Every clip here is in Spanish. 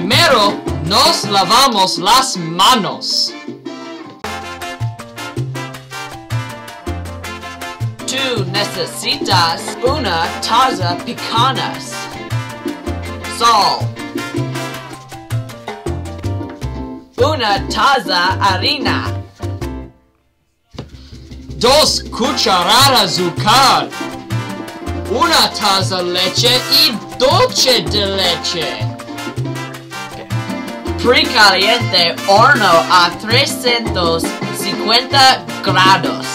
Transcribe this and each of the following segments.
Primero, nos lavamos las manos. Tú necesitas una taza picanas. Sal. Una taza harina. Dos cucharadas azúcar. Una taza leche y dulce de leche. Precaliente horno a 350 grados.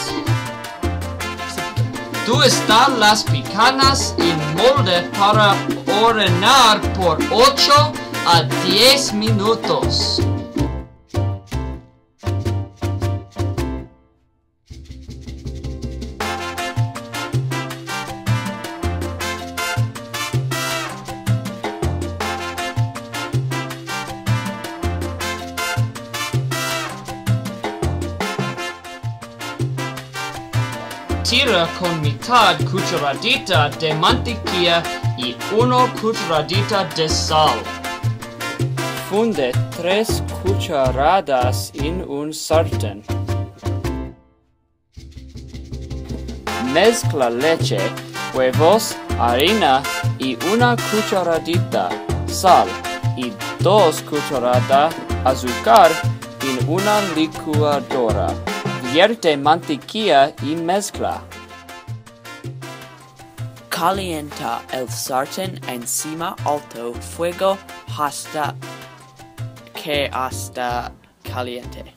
Tú están las picanas en molde para hornear por 8 a 10 minutos. Tira con mitad cucharadita de mantequilla y una cucharadita de sal. Funde tres cucharadas en un sartén. Mezcla leche, huevos, harina y una cucharadita sal y dos cucharadas azúcar en una licuadora. Vierte mantequilla y mezcla. Calienta el sartén encima alto fuego hasta que hasta caliente.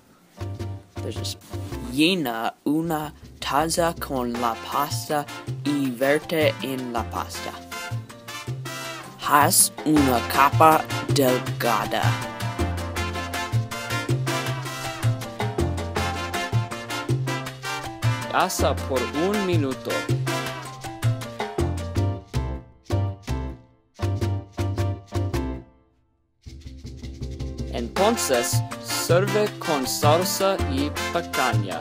Llena una taza con la pasta y verte en la pasta. Haz una capa delgada. Asa por un minuto. Entonces, sirve con salsa y picanha.